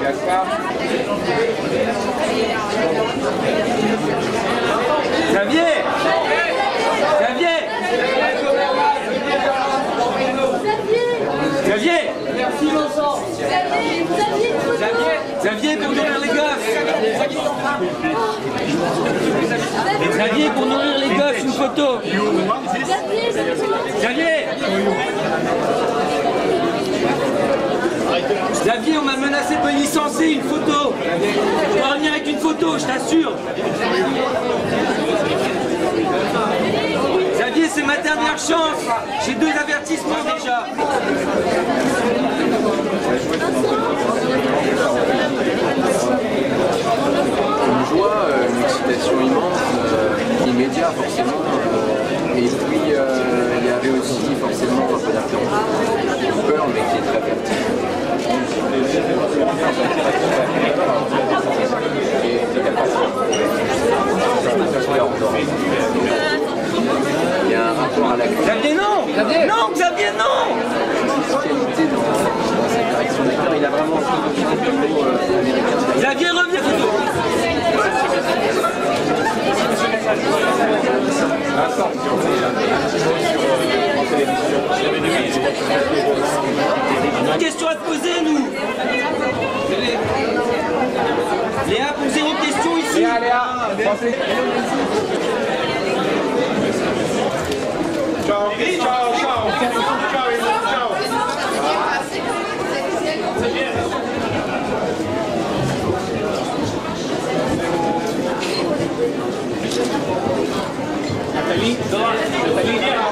Gaspard. Xavier. Merci Vincent. Xavier Xavier pour nourrir les gosses. Xavier pour nourrir les gosses, une photo. Xavier. Xavier, on m'a menacé de me licencier, une photo. Je dois revenir avec une photo, je t'assure. J'ai deux avertissements déjà. une joie, euh, une excitation immense, euh, immédiat forcément. euh, et puis euh, il y avait aussi forcément un peu d'appréhension, une peur mais qui est très fertile. Et de Il y a un rapport à la Xavier, non Non, Xavier, non. Il a vraiment euh, américain. Xavier, reviens. Une question à te poser, nous Léa, posez une question ici Ciao, ciao, linda, está linda.